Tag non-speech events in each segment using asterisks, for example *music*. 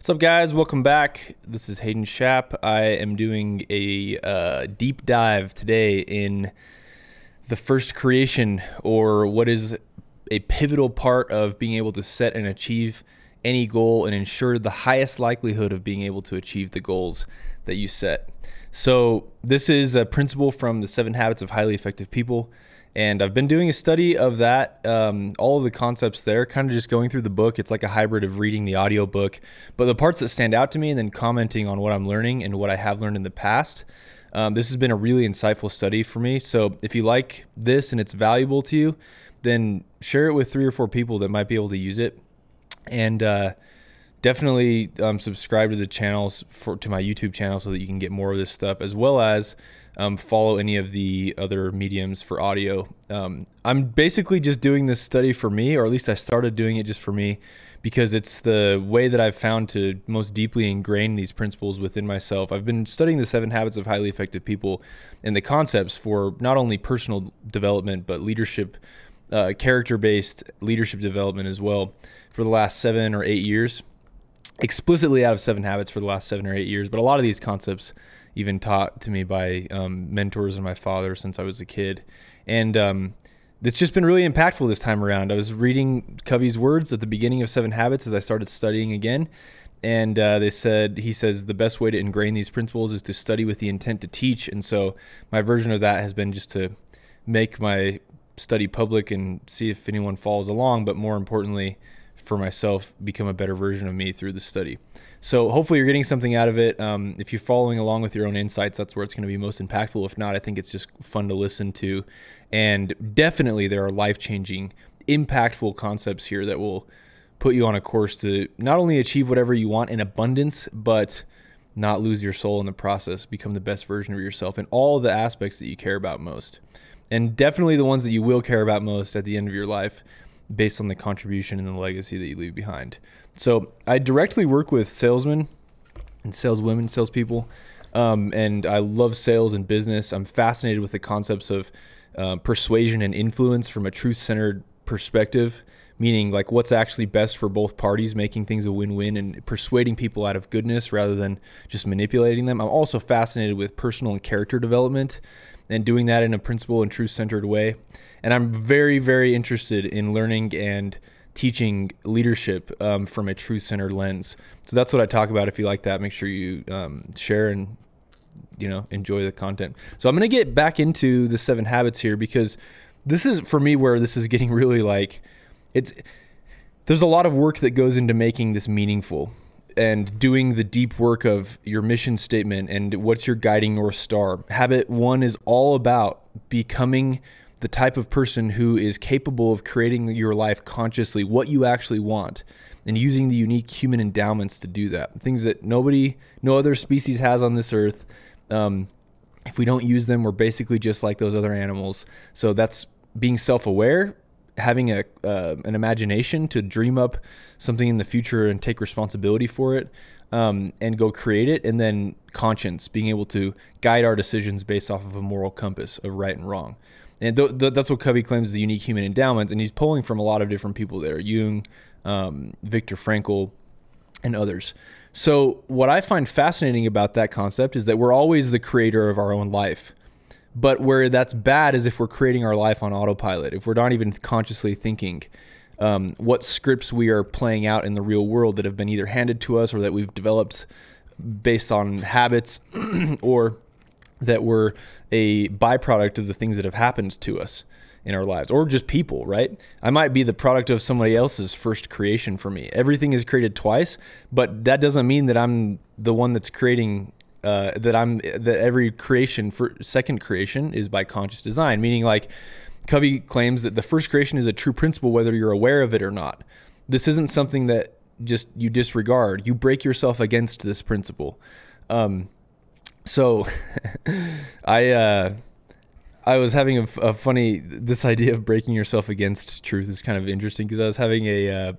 What's up, guys? Welcome back. This is Hayden Schaap. I am doing a uh, deep dive today in the first creation, or what is a pivotal part of being able to set and achieve any goal and ensure the highest likelihood of being able to achieve the goals that you set. So, this is a principle from the Seven Habits of Highly Effective People. And I've been doing a study of that, um, all of the concepts there, kind of just going through the book. It's like a hybrid of reading the audio book, but the parts that stand out to me and then commenting on what I'm learning and what I have learned in the past. Um, this has been a really insightful study for me. So if you like this and it's valuable to you, then share it with three or four people that might be able to use it. And uh, definitely um, subscribe to the channels for to my YouTube channel so that you can get more of this stuff, as well as um, follow any of the other mediums for audio. Um, I'm basically just doing this study for me, or at least I started doing it just for me, because it's the way that I've found to most deeply ingrain these principles within myself. I've been studying the seven habits of highly effective people and the concepts for not only personal development, but leadership, uh, character based leadership development as well for the last seven or eight years. Explicitly out of seven habits for the last seven or eight years, but a lot of these concepts even taught to me by um, mentors and my father since I was a kid. And um, it's just been really impactful this time around. I was reading Covey's words at the beginning of Seven Habits as I started studying again. And uh, they said, he says, the best way to ingrain these principles is to study with the intent to teach. And so my version of that has been just to make my study public and see if anyone follows along, but more importantly, for myself, become a better version of me through the study. So hopefully you're getting something out of it. Um, if you're following along with your own insights, that's where it's going to be most impactful. If not, I think it's just fun to listen to. And definitely there are life changing, impactful concepts here that will put you on a course to not only achieve whatever you want in abundance, but not lose your soul in the process, become the best version of yourself in all the aspects that you care about most. And definitely the ones that you will care about most at the end of your life based on the contribution and the legacy that you leave behind. So I directly work with salesmen and saleswomen, salespeople, um, and I love sales and business. I'm fascinated with the concepts of uh, persuasion and influence from a truth-centered perspective, meaning like what's actually best for both parties, making things a win-win and persuading people out of goodness rather than just manipulating them. I'm also fascinated with personal and character development and doing that in a principle and truth-centered way. And I'm very, very interested in learning and teaching leadership um, from a truth centered lens. So that's what I talk about. If you like that, make sure you um, share and you know enjoy the content. So I'm gonna get back into the seven habits here because this is for me where this is getting *laughs* really like it's there's a lot of work that goes into making this meaningful and doing the deep work of your mission statement and what's your guiding north star. Habit one is all about becoming the type of person who is capable of creating your life consciously, what you actually want, and using the unique human endowments to do that. Things that nobody, no other species has on this earth. Um, if we don't use them, we're basically just like those other animals. So that's being self-aware, having a uh, an imagination to dream up something in the future and take responsibility for it, um, and go create it, and then conscience, being able to guide our decisions based off of a moral compass of right and wrong. And th- th- that's what Covey claims is the unique human endowments. And he's pulling from a lot of different people there Jung, um, Viktor Frankl, and others. So, what I find fascinating about that concept is that we're always the creator of our own life. But where that's bad is if we're creating our life on autopilot, if we're not even consciously thinking um, what scripts we are playing out in the real world that have been either handed to us or that we've developed based on habits *clears throat* or that were a byproduct of the things that have happened to us in our lives or just people, right? I might be the product of somebody else's first creation for me. Everything is created twice, but that doesn't mean that I'm the one that's creating uh, that I'm that every creation for second creation is by conscious design, meaning like Covey claims that the first creation is a true principle whether you're aware of it or not. This isn't something that just you disregard. You break yourself against this principle. Um, so *laughs* I uh, I was having a, a, funny this idea of breaking yourself against truth is kind of interesting because I was having a uh,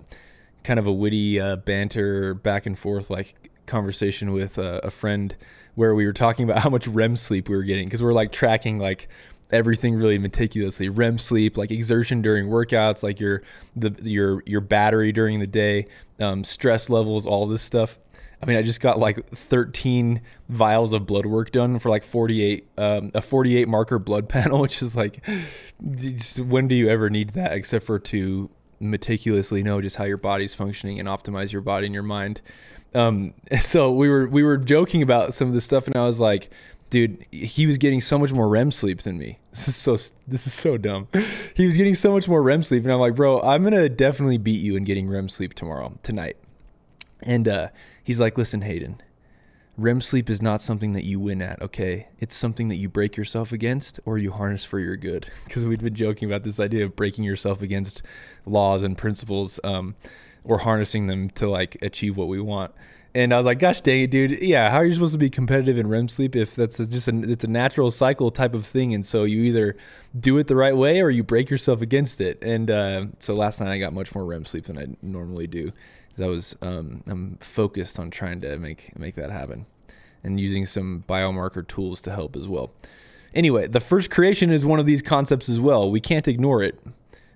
kind of a witty uh, banter back and forth like conversation with a friend where we were talking about *laughs* how much REM sleep we were getting because we're like tracking like everything really meticulously. REM sleep like exertion during workouts like your the your your battery during the day um, stress levels all this stuff I mean, I just got like 13 vials of blood work done for like 48, um, a 48 marker blood *laughs* panel, which is like, when do you ever need that except for to meticulously know just how your body's functioning and optimize your body and your mind. Um, *laughs* so we were we were joking about some of this stuff, and I was like, dude, he was getting so much more REM sleep than me. *laughs* This is so this is so dumb. He was getting so much more REM sleep, and I'm like, bro, I'm gonna definitely beat you in getting REM sleep tomorrow tonight. And uh, he's like, listen, Hayden, REM sleep is not something that you win at, okay? It's something that you break yourself against or you harness for your good. *laughs* Because we've been joking about this idea of breaking yourself against laws and principles um, or harnessing them to like achieve what we want. And I was like, gosh dang it, dude. Yeah, how are you supposed to be competitive in REM sleep if that's just a, it's a natural cycle type of thing? And so you either do it the right way or you break yourself against it. And uh, so last night I got much more REM sleep than I normally do. because I was um, I'm focused on trying to make make that happen, and using some biomarker tools to help as well. Anyway, the first creation is one of these concepts as well. We can't ignore it.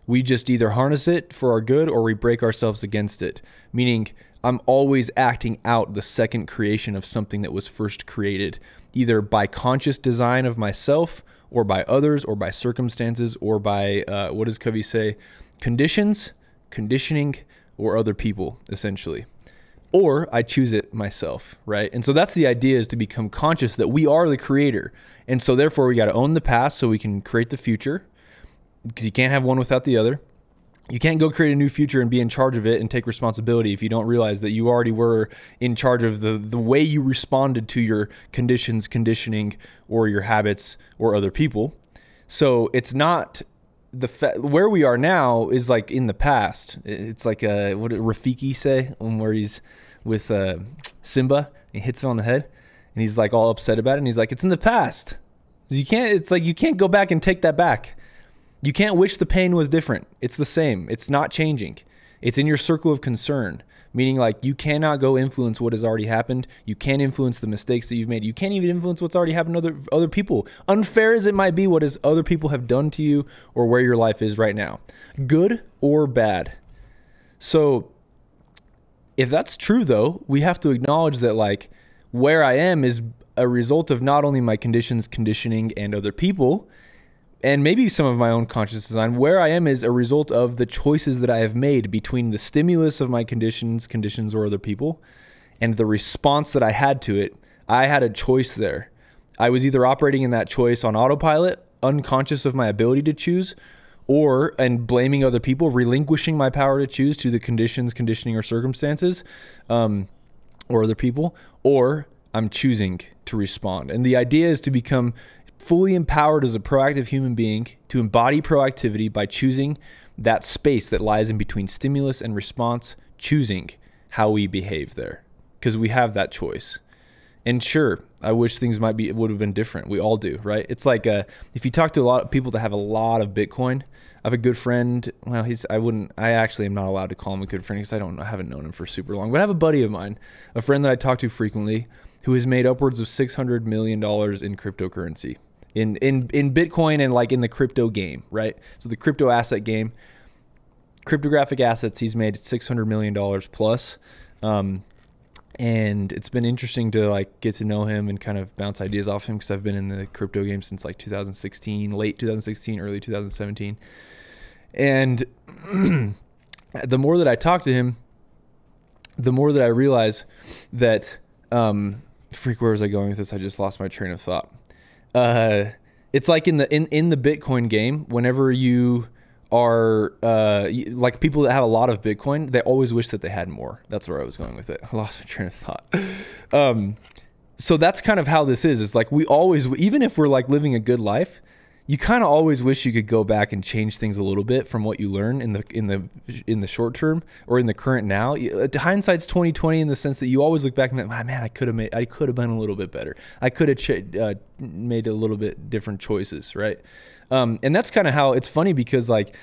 We just either harness it for our good or we break ourselves against it. Meaning, I'm always acting out the second creation of something that was first created, either by conscious design of myself, or by others, or by circumstances, or by uh, what does Covey say? Conditions, conditioning, or other people, essentially. Or I choose it myself, right? And so that's the idea is to become conscious that we are the creator. And so therefore we got to own the past so we can create the future because you can't have one without the other. You can't go create a new future and be in charge of it and take responsibility if you don't realize that you already were in charge of the, the way you responded to your conditions, conditioning, or your habits or other people. So it's not the fa- where we are now is like in the past. It's like uh, what did Rafiki say when where he's with uh, Simba he hits him on the head and he's like all upset about it and he's like it's in the past. You can't. It's like you can't go back and take that back. You can't wish the pain was different. It's the same. It's not changing. It's in your circle of concern meaning like you cannot go influence what has already happened. You can't influence the mistakes that you've made. You can't even influence what's already happened to other other people. Unfair as it might be, what has other people have done to you or where your life is right now, good or bad. So if that's true though, we have to acknowledge that like where I am is a result of not only my conditions, conditioning, and other people, and maybe some of my own conscious design. Where I am is a result of the choices that I have made between the stimulus of my conditions, conditions, or other people, and the response that I had to it. I had a choice there. I was either operating in that choice on autopilot, unconscious of my ability to choose, or and blaming other people, relinquishing my power to choose to the conditions, conditioning, or circumstances, um, or other people, or I'm choosing to respond. And the idea is to become fully empowered as a proactive human being to embody proactivity by choosing that space that lies in between stimulus and response, choosing how we behave there because we have that choice. And sure, I wish things might be would have been different. We all do, right? It's like uh, if you talk to a lot of people that have a lot of Bitcoin. I have a good friend. Well, he's I wouldn't. I actually am not allowed to call him a good friend because I don't. I haven't known him for super long. But I have a buddy of mine, a friend that I talk to frequently, who has made upwards of six hundred million dollars in cryptocurrency in in in Bitcoin and like in the crypto game, right? So the crypto asset game, cryptographic assets, he's made six hundred million dollars plus. Um, and it's been interesting to like get to know him and kind of bounce ideas off him because I've been in the crypto game since like 2016, late 2016, early 2017. And *clears throat* the more that I talk to him, the more that I realize that um, freak where was I going with this? I just lost my train of thought uh, it's like in the in, in the Bitcoin game, whenever you are uh, like people that have a lot of Bitcoin, they always wish that they had more. That's where I was going with it. *laughs* I lost my train of thought. Um, so that's kind of how this is. It's like we always, even if we're like living a good life, you kind of always wish you could go back and change things a little bit from what you learn in the in the in the short term or in the current now. Uh, hindsight's twenty twenty in the sense that you always look back and think, man, I could have made, I could have been a little bit better. I could have ch- uh, made a little bit different choices, right? Um, and that's kind of how it's funny because like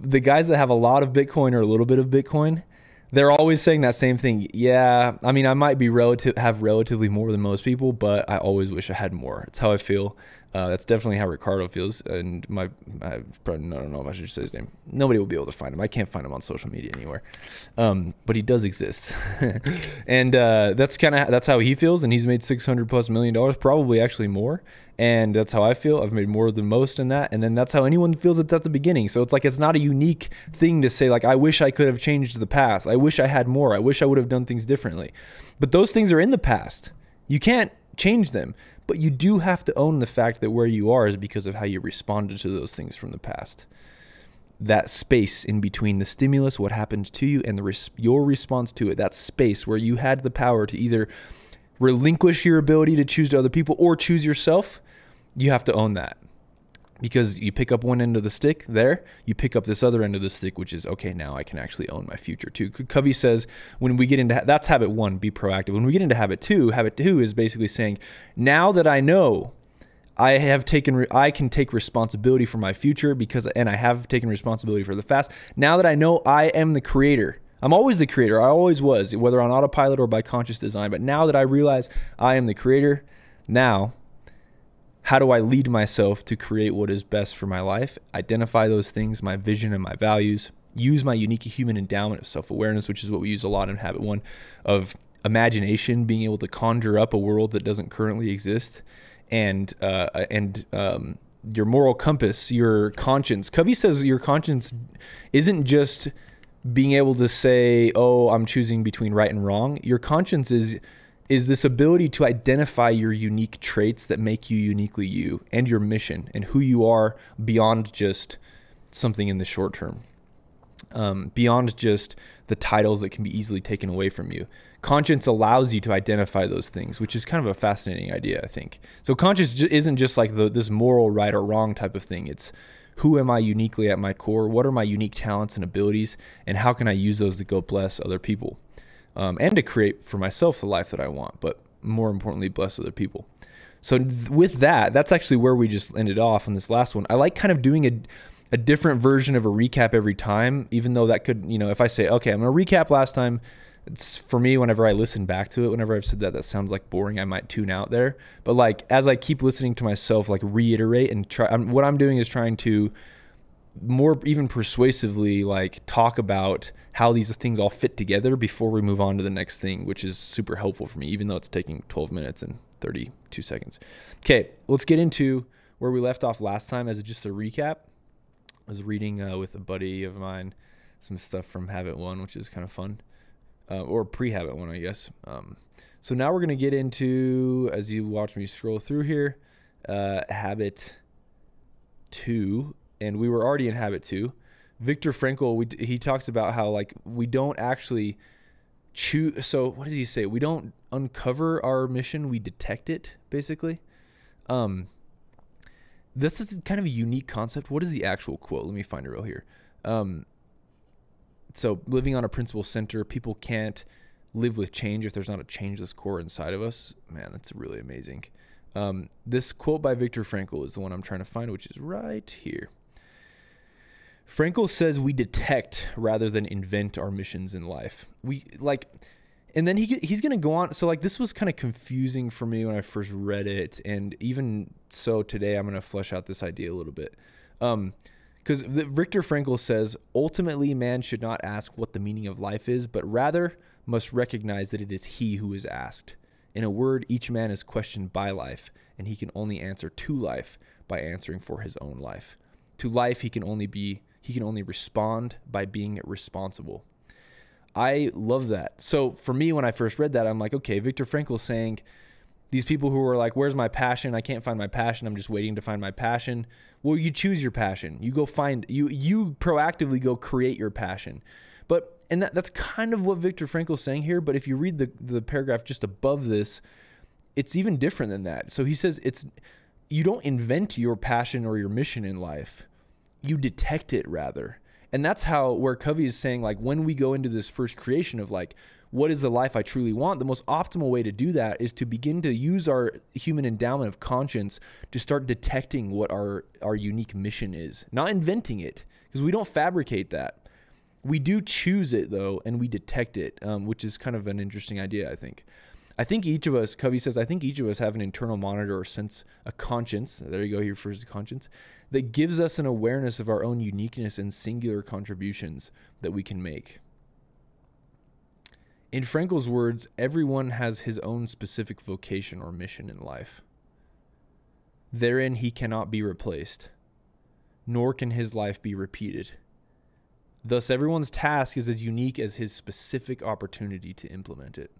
the guys that have a lot of Bitcoin or a little bit of Bitcoin, they're always saying that same thing. Yeah, I mean, I might be relative have relatively more than most people, but I always wish I had more. It's how I feel. Uh, that's definitely how Ricardo feels, and my I probably I don't know if I should say his name. Nobody will be able to find him. I can't find him on social media anywhere, um, but he does exist, *laughs* and uh, that's kind of that's how he feels. And he's made six hundred plus million dollars, probably actually more. And that's how I feel. I've made more than most in that, and then that's how anyone feels it's at the beginning. So it's like it's not a unique thing to say like I wish I could have changed the past. I wish I had more. I wish I would have done things differently. But those things are in the past. You can't change them. But you do have to own the fact that where you are is because of how you responded to those things from the past. That space in between the stimulus, what happened to you, and the res- your response to it, that space where you had the power to either relinquish your ability to choose to other people or choose yourself, you have to own that because you pick up one end of the stick there, you pick up this other end of the stick, which is okay. Now I can actually own my future too. Covey says when we get into that's habit one, be proactive. When we get into habit two, habit two is basically saying, now that I know I have taken, I can take responsibility for my future because, and I have taken responsibility for the fast. Now that I know I am the creator. I'm always the creator. I always was, whether on autopilot or by conscious design. But now that I realize I am the creator, now how do I lead myself to create what is best for my life? Identify those things, my vision and my values. Use my unique human endowment of self awareness, which is what we use a lot in Habit One, of imagination, being able to conjure up a world that doesn't currently exist, and uh, and um, your moral compass, your conscience. Covey says your conscience isn't just being able to say, "Oh, I'm choosing between right and wrong." Your conscience is is this ability to identify your unique traits that make you uniquely you and your mission and who you are beyond just something in the short term, um, beyond just the titles that can be easily taken away from you. Conscience allows you to identify those things, which is kind of a fascinating idea, I think. So conscience isn't just like the, this moral right or wrong type of thing. It's who am I uniquely at my core? What are my unique talents and abilities? And how can I use those to go bless other people? Um, and to create for myself the life that I want, but more importantly, bless other people. So with that, that's actually where we just ended off on this last one. I like kind of doing a a different version of a recap every time, even though that could, you know, if I say, okay, I'm gonna recap last time, it's for me whenever I listen back to it, whenever I've said that, that sounds like boring. I might tune out there. But like as I keep listening to myself, like reiterate and try. I'm, what I'm doing is trying to more even persuasively like talk about how these things all fit together before we move on to the next thing, which is super helpful for me, even though it's taking 12 minutes and 32 seconds. Okay, let's get into where we left off last time as just a recap. I was reading uh, with a buddy of mine some stuff from Habit One, which is kind of fun, uh, or pre Habit One, I guess. Um, so now we're going to get into, as you watch me scroll through here, uh, Habit Two and we were already in habit two. Viktor Frankl, he talks about how like we don't actually choose. So what does he say? We don't uncover our mission; we detect it. Basically, um, this is kind of a unique concept. What is the actual quote? Let me find it real here. Um, so living on a principle center, people can't live with change if there's not a changeless core inside of us. Man, that's really amazing. Um, this quote by Viktor Frankl is the one I'm trying to find, which is right here. Frankl says we detect rather than invent our missions in life. We like, and then he he's gonna go on. So like this was kind of confusing for me when I first read it, and even so today I'm gonna flesh out this idea a little bit. Um, because Viktor Frankl says ultimately man should not ask what the meaning of life is, but rather must recognize that it is he who is asked. In a word, each man is questioned by life, and he can only answer to life by answering for his own life. To life, he can only be he can only respond by being responsible. I love that. So for me, when I first read that, I'm like, okay, Viktor Frankl saying these people who are like, where's my passion? I can't find my passion. I'm just waiting to find my passion. Well, you choose your passion. You go find you you proactively go create your passion. But and that, that's kind of what Viktor Frankl's saying here. But if you read the the paragraph just above this, it's even different than that. So he says it's you don't invent your passion or your mission in life you detect it rather. And that's how where Covey is saying like when we go into this first creation of like what is the life I truly want, the most optimal way to do that is to begin to use our human endowment of conscience to start detecting what our our unique mission is, not inventing it because we don't fabricate that. We do choose it though, and we detect it, um, which is kind of an interesting idea, I think. I think each of us, Covey says, I think each of us have an internal monitor or sense, a conscience. There you go. He refers to conscience that gives us an awareness of our own uniqueness and singular contributions that we can make. In Frankl's words, everyone has his own specific vocation or mission in life. Therein he cannot be replaced, nor can his life be repeated. Thus, everyone's task is as unique as his specific opportunity to implement it.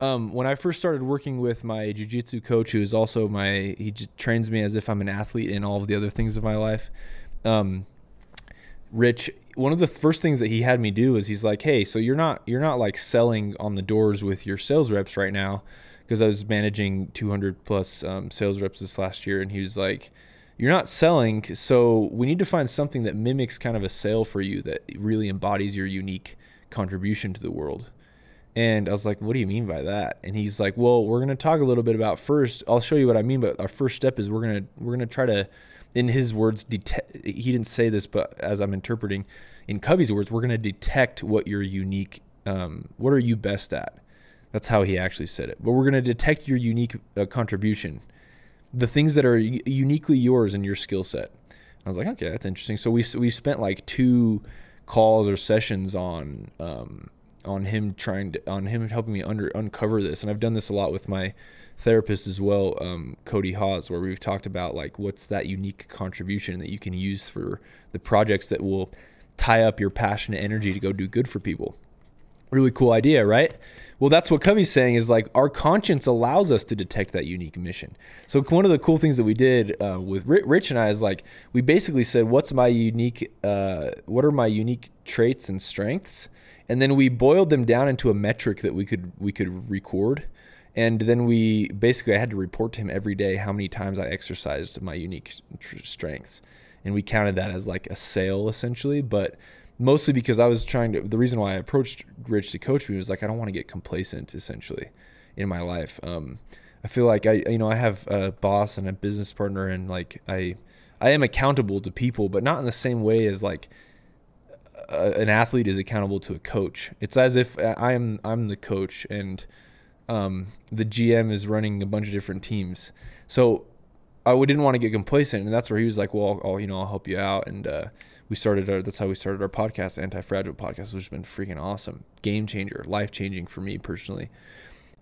Um, when I first started working with my jujitsu coach, who is also my, he trains me as if I'm an athlete in all of the other things of my life. Um, Rich, one of the first things that he had me do was he's like, "Hey, so you're not you're not like selling on the doors with your sales reps right now." Because I was managing 200 plus um, sales reps this last year, and he was like, "You're not selling, so we need to find something that mimics kind of a sale for you that really embodies your unique contribution to the world." And I was like, "What do you mean by that?" And he's like, "Well, we're gonna talk a little bit about first. I'll show you what I mean, but our first step is we're gonna we're gonna try to." in his words, detect, he didn't say this, but as I'm interpreting, in Covey's words, we're going to detect what you're unique, um, what are you best at? That's how he actually said it. But we're going to detect your unique uh, contribution, the things that are uniquely yours and your skill set. I was like, okay, that's interesting. So we we spent like two calls or sessions on um, on him trying to on him helping me under uncover this, and I've done this a lot with my therapist as well, um, Cody Hawes, where we've talked about like what's that unique contribution that you can use for the projects that will tie up your passion and energy to go do good for people. Really cool idea, right? Well, that's what Covey's saying is like our conscience allows us to detect that unique mission. So one of the cool things that we did uh, with Rich and I is like we basically said, "What's my unique? Uh, what are my unique traits and strengths?" And then we boiled them down into a metric that we could we could record and then we basically I had to report to him every day how many times I exercised my unique strengths, and we counted that as like a sale essentially. But mostly because I was trying to. The reason why I approached Rich to coach me was like I don't want to get complacent essentially in my life. Um, I feel like I you know I have a boss and a business partner and like I I am accountable to people, but not in the same way as like an athlete is accountable to a coach. It's as if I am I'm the coach and um, the GM is running a bunch of different teams. So I didn't want to get complacent, and that's where he was like, "Well, I'll, you know, I'll help you out." And uh, we started our. That's how we started our podcast, Anti Fragile Podcast, which has been freaking awesome, game changer, life changing for me personally.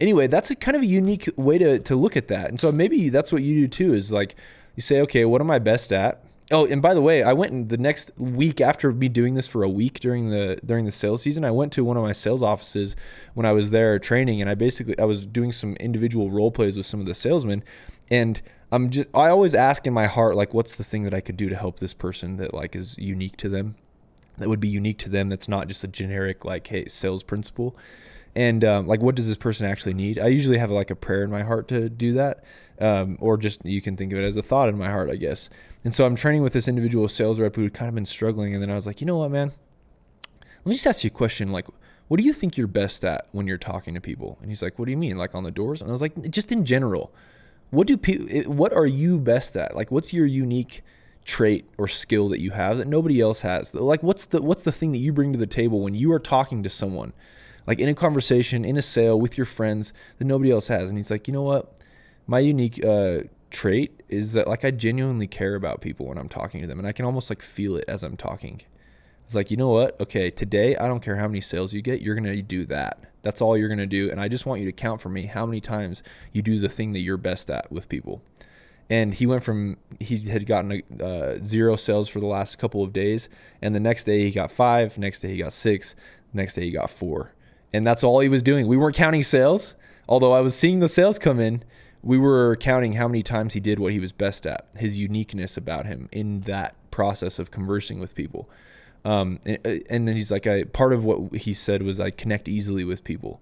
Anyway, that's a kind of a unique way to to look at that, and so maybe that's what you do too. Is like you say, okay, what am I best at? Oh, and by the way, I went in the next week after me doing this for a week during the during the sales season. I went to one of my sales offices when I was there training, and I basically I was doing some individual role plays with some of the salesmen, and I'm just I always ask in my heart like, what's the thing that I could do to help this person that like is unique to them, that would be unique to them. That's not just a generic like hey sales principle, and um, like what does this person actually need? I usually have like a prayer in my heart to do that, um, or just you can think of it as a thought in my heart, I guess. And so I'm training with this individual sales rep who had kind of been struggling. And then I was like, you know what, man? Let me just ask you a question. Like, what do you think you're best at when you're talking to people? And he's like, what do you mean? Like on the doors? And I was like, just in general. What do people, what are you best at? Like, what's your unique trait or skill that you have that nobody else has? Like, what's the, what's the thing that you bring to the table when you are talking to someone? Like in a conversation, in a sale with your friends that nobody else has. And he's like, you know what? My unique uh, trait is that like I genuinely care about people when I'm talking to them and I can almost like feel it as I'm talking. It's like, you know what? Okay, today I don't care how many sales you get, you're to do that. That's all you're to do and I just want you to count for me how many times you do the thing that you're best at with people. And he went from he had gotten a, uh, zero sales for the last couple of days and the next day he got 5, next day he got 6, next day he got 4. And that's all he was doing. We weren't counting sales, although I was seeing the sales come in we were counting how many times he did what he was best at, his uniqueness about him in that process of conversing with people. Um, and, uh, and, then he's like, I, part of what he said was I connect easily with people.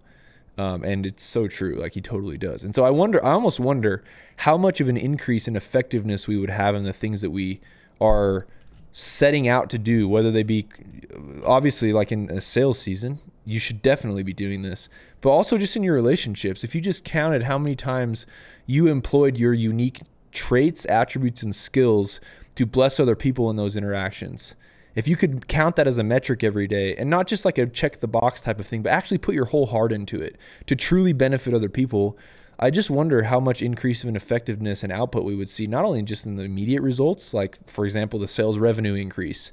Um, and it's so true. Like he totally does. And so I wonder, I almost wonder how much of an increase in effectiveness we would have in the things that we are setting out to do, whether they be obviously like in a sales season, you should definitely be doing this, but also just in your relationships. If you just counted how many times you employed your unique traits, attributes, and skills to bless other people in those interactions. if you could count that as a metric every day and not just like a check the box type of thing, but actually put your whole heart into it to truly benefit other people, I just wonder how much increase in effectiveness and output we would see, not only just in the immediate results, like for example, the sales revenue increase,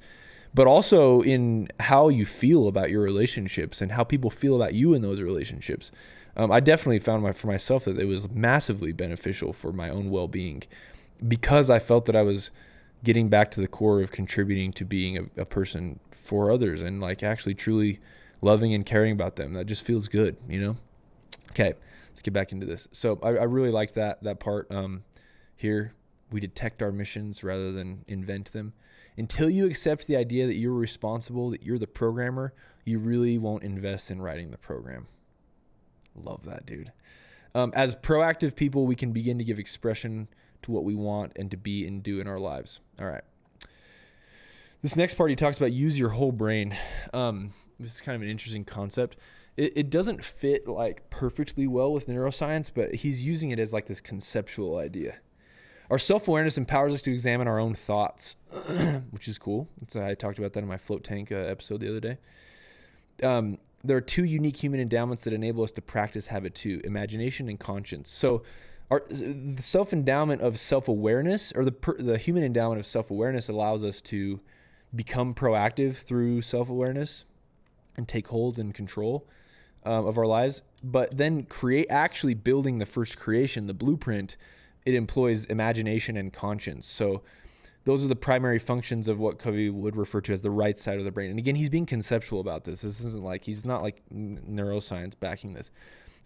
but also in how you feel about your relationships and how people feel about you in those relationships. Um, I definitely found my, for myself that it was massively beneficial for my own well being because I felt that I was getting back to the core of contributing to being a, a, person for others and like actually truly loving and caring about them. That just feels good, you know? Okay, let's get back into this. So I, I really liked that that part. Um, here we detect our missions rather than invent them. Until you accept the idea that you're responsible, that you're the programmer, you really won't invest in writing the program. Love that, dude. Um, as proactive people, we can begin to give expression to what we want and to be and do in our lives. All right. This next part, he talks about use your whole brain. Um, this is kind of an interesting concept. It, it doesn't fit like perfectly well with neuroscience, but he's using it as like this conceptual idea. Our self awareness empowers us to examine our own thoughts, *clears throat* which is cool. I talked about that in my float tank uh, episode the other day. Um, there are two unique human endowments that enable us to practice habit two imagination and conscience. So, our the self endowment of self awareness or the the human endowment of self awareness allows us to become proactive through self awareness and take hold and control um, of our lives. But then create actually building the first creation, the blueprint. It employs imagination and conscience. So those are the primary functions of what Covey would refer to as the right side of the brain. And again, he's being conceptual about this. This isn't like he's not like neuroscience backing this.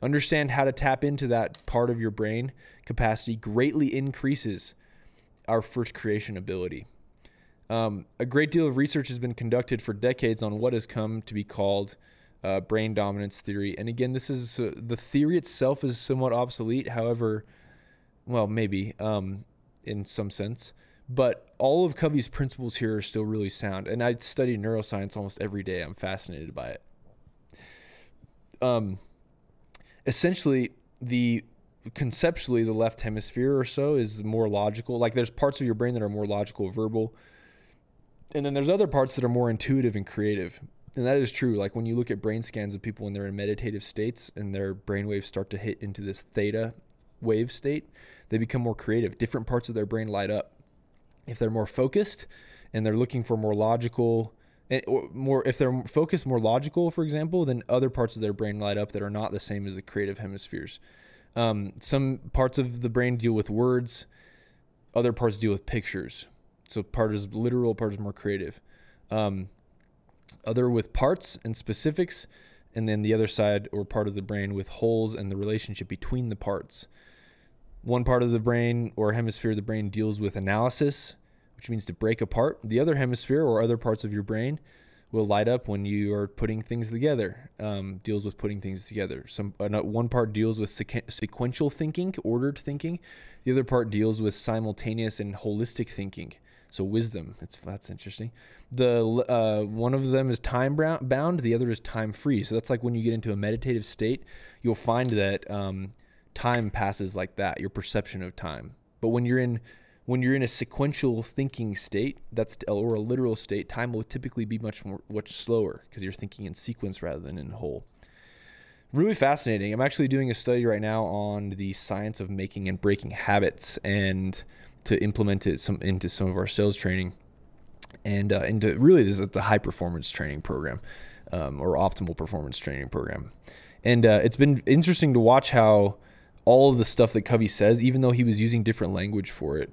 Understand how to tap into that part of your brain capacity greatly increases our first creation ability. Um, a great deal of research has been conducted for decades on what has come to be called uh, brain dominance theory. And again, this is uh, the theory itself is somewhat obsolete. However, well, maybe um, in some sense, but all of Covey's principles here are still really sound. And I study neuroscience almost every day. I'm fascinated by it. Um, essentially the conceptually the left hemisphere or so is more logical like there's parts of your brain that are more logical verbal and then there's other parts that are more intuitive and creative and that is true like when you look at brain scans of people when they're in meditative states and their brain waves start to hit into this theta wave state they become more creative. Different parts of their brain light up. If they're more focused and they're looking for more logical Eh, or more if they're focused more logical for example then other parts of their brain light up that are not the same as the creative hemispheres. Um, some parts of the brain deal with words other parts deal with pictures. So part is literal part is more creative. Um, other with parts and specifics and then the other side or part of the brain with wholes and the relationship between the parts one part of the brain or hemisphere of the brain deals with analysis which means to break apart. The other hemisphere or other parts of your brain will light up when you are putting things together. Um, deals with putting things together. Some uh, one part deals with sequ- sequential thinking, ordered thinking. The other part deals with simultaneous and holistic thinking. So wisdom. It's that's interesting. The uh, one of them is time bound. The other is time free. So that's like when you get into a meditative state, you'll find that um, time passes like that. Your perception of time. But when you're in when you're in a sequential thinking state, that's or a literal state, time will typically be much more much slower because you're thinking in sequence rather than in whole. Really fascinating. I'm actually doing a study right now on the science of making and breaking habits and to implement it some into some of our sales training and uh, into really this is a high performance training program um, or optimal performance training program. And uh, it's been interesting to watch how all of the stuff that Covey says, even though he was using different language for it,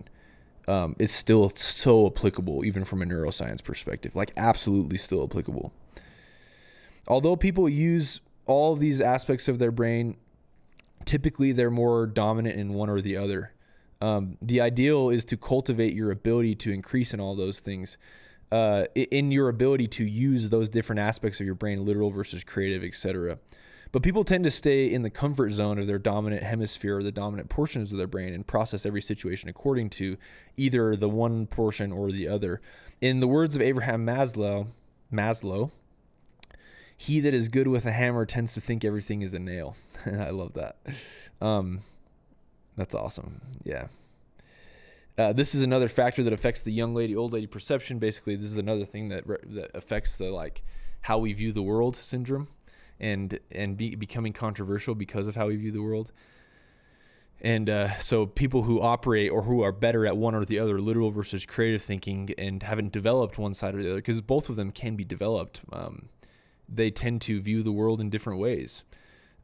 um, is still so applicable, even from a neuroscience perspective. Like, absolutely still applicable. Although people use all of these aspects of their brain, typically they're more dominant in one or the other. Um, the ideal is to cultivate your ability to increase in all those things, uh, in your ability to use those different aspects of your brain, literal versus creative, etc. But people tend to stay in the comfort zone of their dominant hemisphere or the dominant portions of their brain and process every situation according to either the one portion or the other. In the words of Abraham Maslow, Maslow, he that is good with a hammer tends to think everything is a nail. *laughs* I love that. Um, that's awesome. Yeah. Uh, this is another factor that affects the young lady, old lady perception. Basically, this is another thing that that affects the like how we view the world syndrome, and and be, becoming controversial because of how we view the world. And uh, so people who operate or who are better at one or the other, literal versus creative thinking, and haven't developed one side or the other, because both of them can be developed, um, they tend to view the world in different ways.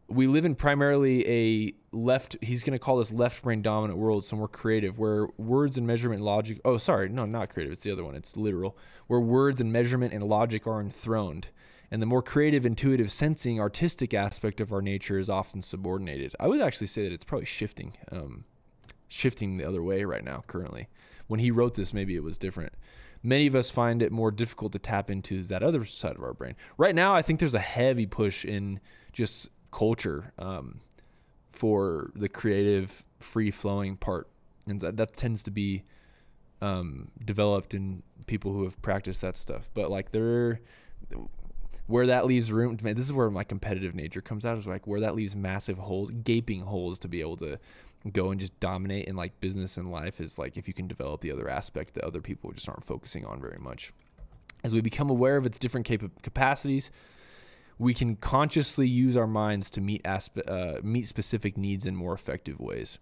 We live in primarily a left, he's going to call this left brain dominant world, so more creative, where words and measurement logic, oh, sorry, no, not creative, it's the other one, it's literal, where words and measurement and logic are enthroned and the more creative, intuitive, sensing, artistic aspect of our nature is often subordinated. I would actually say that it's probably shifting, um, shifting the other way right now. Currently, when he wrote this, maybe it was different. Many of us find it more difficult to tap into that other side of our brain. Right now, I think there's a heavy push in just culture um, for the creative, free flowing part, and that, that tends to be um, developed in people who have practiced that stuff. But like there where that leaves room man, this is where my competitive nature comes out is like where that leaves massive holes gaping holes to be able to go and just dominate in like business and life is like if you can develop the other aspect that other people just aren't focusing on very much. As we become aware of its different cap- capacities we can consciously use our minds to meet aspe- uh, meet specific needs in more effective ways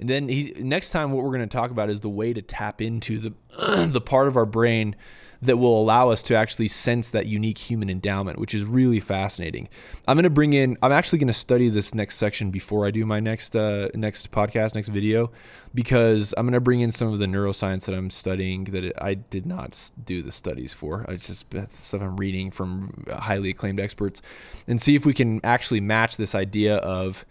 and then he next time what we're going to talk about is the way to tap into the *clears throat* the part of our brain that will allow us to actually sense that unique human endowment, which is really fascinating. I'm going to bring in. I'm actually going to study this next section before I do my next uh, next podcast, next video, because I'm going to bring in some of the neuroscience that I'm studying that I did not do the studies for. It's just stuff I'm reading from highly acclaimed experts, and see if we can actually match this idea of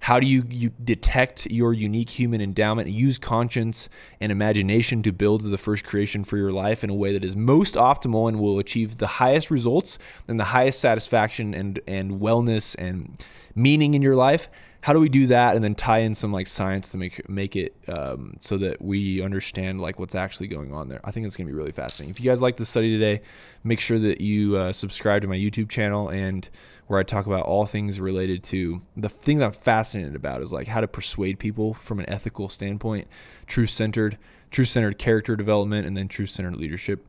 how do you, you detect your unique human endowment, use conscience and imagination to build the first creation for your life in a way that is most optimal and will achieve the highest results and the highest satisfaction and, and wellness and meaning in your life? How do we do that and then tie in some like science to make make it um, so that we understand like what's actually going on there? I think it's gonna be really fascinating. If you guys like the study today, make sure that you uh, subscribe to my YouTube channel and where I talk about all things related to the things I'm fascinated about is like how to persuade people from an ethical standpoint, truth centered, truth centered character development, and then truth centered leadership.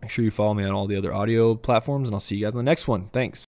Make sure you follow me on all the other audio platforms, and I'll see you guys in the next one. Thanks.